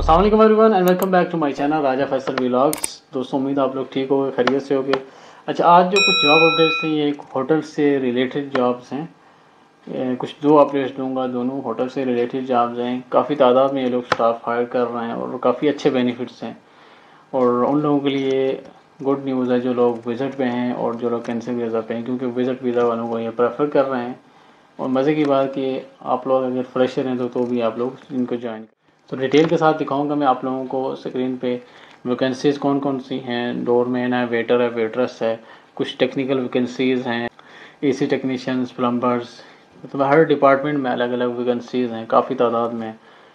Aslam everyone and welcome back to my channel Raja Faisal vlogs दोस्तों, उम्मीद आप लोग ठीक हो गए खैरियत से होगे। अच्छा आज जो कुछ जॉब अपडेट्स हैं, ये एक होटल से रिलेटेड जॉब्स हैं। कुछ दो अपडेट्स दूँगा, दोनों होटल से रिलेटेड जॉब्स हैं। काफ़ी तादाद में ये लोग स्टाफ हायर कर रहे हैं और काफ़ी अच्छे बेनिफिट्स हैं। और उन लोगों के लिए गुड न्यूज़ है, जो लोग विज़िट पे हैं और जो लोग कैंसिल वीज़ा पे हैं, क्योंकि विज़िट वीज़ा वालों को ये प्रेफर कर रहे हैं। और मज़े की बात कि आप लोग अगर फ्रेशर हैं तो तो भी आप लोग इनको ज्वाइन तो डिटेल के साथ दिखाऊँगा मैं आप लोगों को स्क्रीन पे वैकेंसीज़ कौन कौन सी हैं डोरमैन है वेटर है वेटरस है, कुछ टेक्निकल वैकेंसीज़ हैं एसी टेक्नीशियंस प्लम्बर्स मतलब हर डिपार्टमेंट में अलग अलग वैकेंसीज़ हैं, काफ़ी तादाद में।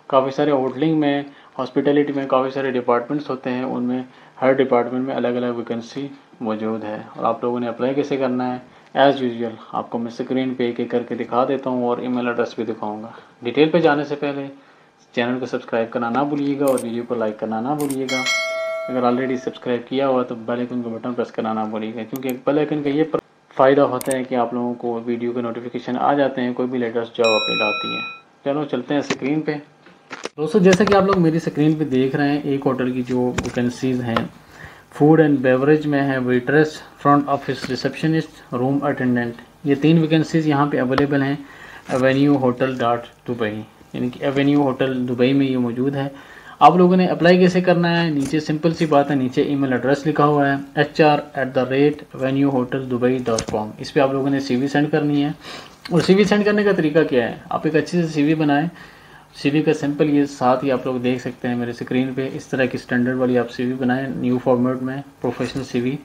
काफ़ी सारे होटलिंग में हॉस्पिटलिटी में काफ़ी सारे डिपार्टमेंट्स होते हैं, उनमें हर डिपार्टमेंट में अलग अलग वैकेंसी मौजूद है। और आप लोगों ने अप्लाई कैसे करना है? एज़ यूजल आपको मैं स्क्रीन पे एक एक करके दिखा देता हूँ और ईमेल एड्रेस भी दिखाऊँगा। डिटेल पे जाने से पहले चैनल को सब्सक्राइब करना ना भूलिएगा और वीडियो को लाइक करना ना भूलिएगा। अगर ऑलरेडी सब्सक्राइब किया हुआ तो बेल आइकन का बटन प्रेस करना ना भूलिएगा, क्योंकि बेल आइकन का ये फ़ायदा होता है कि आप लोगों को वीडियो के नोटिफिकेशन आ जाते हैं, कोई भी लेटेस्ट जॉब अपडेट आती है। चलो, चलते हैं स्क्रीन पे। दोस्तों, जैसा कि आप लोग मेरी स्क्रीन पे देख रहे हैं, एक होटल की जो वैकेंसीज़ हैं फ़ूड एंड बेवरेज में है waitress front office receptionist room attendant ये तीन वैकेंसीज यहाँ पे अवेलेबल हैं एवेन्यू होटल डॉट दुबई यानी कि एवेन्यू होटल दुबई में ये मौजूद है। आप लोगों ने अप्लाई कैसे करना है? नीचे सिंपल सी बात है, नीचे ईमेल एड्रेस लिखा हुआ है H R at the rate avenue hotel Dubai dot com इस पर आप लोगों ने सीवी सेंड करनी है। और सीवी सेंड करने का तरीका क्या है? आप एक अच्छी से सी बनाएँ। सीवी का सिंपल ये साथ ही आप लोग देख सकते हैं मेरे स्क्रीन पे। इस तरह की स्टैंडर्ड वाली आप सीवी बनाएँ न्यू फॉर्मेट में प्रोफेशनल सीवी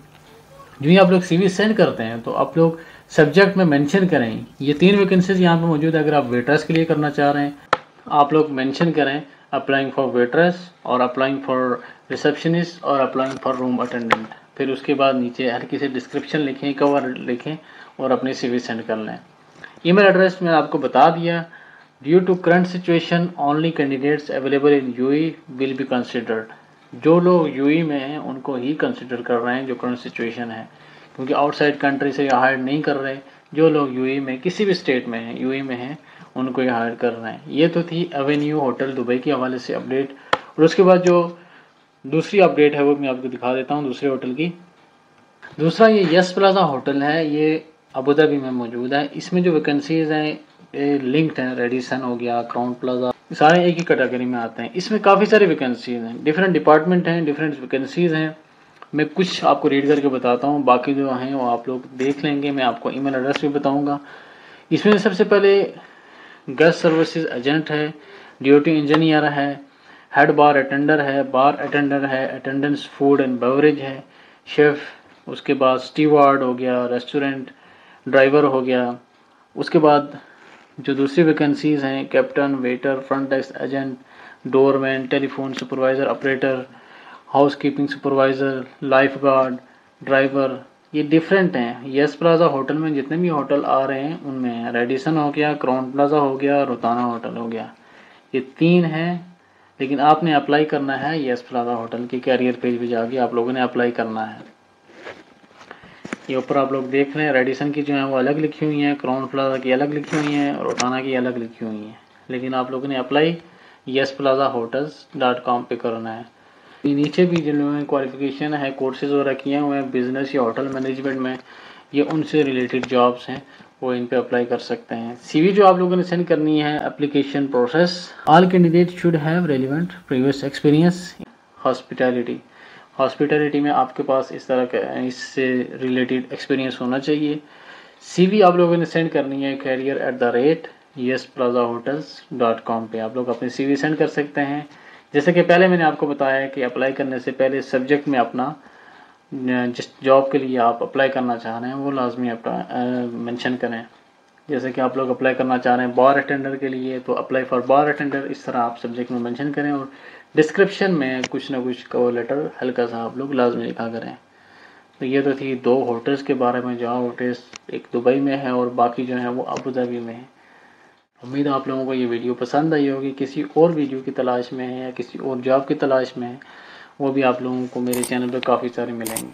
जो ही आप लोग सीवी सेंड करते हैं तो आप लोग सब्जेक्ट में मेंशन करें। ये तीन वैकेंसीज यहाँ पे मौजूद है, अगर आप वेटर्स के लिए करना चाह रहे हैं। आप लोग मेंशन करें अप्लाइंग फॉर वेटर्स और अप्लाइंग फॉर रिसेप्शनिस्ट और अप्लाइंग फॉर रूम अटेंडेंट फिर उसके बाद नीचे हर किसी डिस्क्रिप्शन लिखें कवर लिखें और अपनी सी सेंड कर लें। ईमेल एड्रेस मैं आपको बता दिया। Due to current situation only candidates available in UAE will be considered जो लोग यूई में हैं, उनको ही कंसिडर कर रहे हैं जो करंट सिचुएशन है। क्योंकि आउटसाइड कंट्री से हायर नहीं कर रहे। जो लोग यूई में, किसी भी स्टेट में हैं यूई में हैं उनको ही हायर कर रहे हैं। ये तो थी एवेन्यू होटल दुबई के हवाले से अपडेट और उसके बाद जो दूसरी अपडेट है वो मैं आपको दिखा देता हूँ दूसरे होटल की। दूसरा ये यस प्लाजा होटल है, ये अबूधाबी में मौजूद है। इसमें जो वैकेंसीज हैं लिंक्ड हैं रेडिसन हो गया क्राउन प्लाजा सारे एक ही कैटेगरी में आते हैं। इसमें काफ़ी सारी वैकेंसीज हैं। डिफरेंट डिपार्टमेंट हैं डिफरेंट वैकेंसीज हैं। मैं कुछ आपको रीड करके बताता हूँ। बाकी जो हैं वो आप लोग देख लेंगे। मैं आपको ईमेल एड्रेस भी बताऊँगा। इसमें सबसे पहले गैस सर्विसेज़ एजेंट है ड्यूटी इंजीनियर है हेड बार अटेंडर है बार अटेंडर है अटेंडेंस फ़ूड एंड बेवरेज है शेफ़ उसके बाद स्टीवार्ड हो गया रेस्टोरेंट ड्राइवर हो गया। उसके बाद जो दूसरी वैकेंसीज़ हैं captain waiter front desk agent doorman telephone supervisor operator housekeeping supervisor lifeguard driver ये डिफरेंट हैं। यस प्लाजा होटल में जितने भी होटल आ रहे हैं, उनमें रेडिसन हो गया क्राउन प्लाजा हो गया रोताना होटल हो गया। ये तीन हैं, लेकिन आपने अप्लाई करना है यस प्लाजा होटल के कैरियर पेज पे जाके आप लोगों ने अप्लाई करना है। ये ऊपर आप लोग देख रहे हैं रेडिसन की जो है वो अलग लिखी हुई हैं क्राउन प्लाजा की अलग लिखी हुई हैं और ओटाना की अलग लिखी हुई हैं। लेकिन आप लोगों ने apply yes Plaza hotels dot com पर करना है। नीचे भी जिनमें क्वालिफिकेशन है कोर्सेज वगैरह किए हुए हैं बिज़नेस या होटल मैनेजमेंट में, ये उनसे रिलेटेड जॉब्स हैं, वो इन पे अप्लाई कर सकते हैं। सीवी जो आप लोगों ने सेंड करनी है application process all candidate should have relevant previous experience hospitality hospitality में आपके पास इस तरह का, इससे रिलेटेड एक्सपीरियंस होना चाहिए। सीवी आप लोगों ने सेंड करनी है career at the rate yes Plaza hotels dot com पर आप लोग अपनी सी सेंड कर सकते हैं। जैसे कि पहले मैंने आपको बताया कि अप्लाई करने से पहले सब्जेक्ट में अपना जिस जॉब के लिए आप अप्लाई करना चाह रहे हैं, वो लाजमी मेंशन करें। जैसे कि आप लोग अप्लाई करना चाह रहे हैं बार अटेंडर के लिए तो अप्लाई फॉर बार अटेंडर इस तरह आप सब्जेक्ट में मेंशन करें और डिस्क्रिप्शन में कुछ ना कुछ कवर लेटर हल्का सा आप लोग लाजमी लिखा करें। तो ये तो थी दो होटल्स के बारे में, जहाँ होटल्स एक दुबई में है और बाकी जो है वो अबू धाबी में है। उम्मीद आप लोगों को ये वीडियो पसंद आई होगी। किसी और वीडियो की तलाश में है या किसी और जॉब की तलाश में है, वो भी आप लोगों को मेरे चैनल पर काफ़ी सारे मिलेंगे।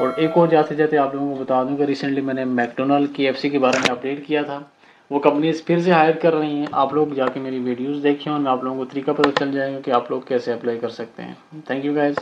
और एक और जाते जाते आप लोगों को बता दूँ कि रिसेंटली मैंने मैकडोनल्ड के के बारे में अपडेट किया था। वो कंपनीज़ फिर से हायर कर रही हैं। आप लोग जाके मेरी वीडियोस देखें और आप लोगों को तरीका पता चल जाएगा कि आप लोग कैसे अप्लाई कर सकते हैं। Thank you guys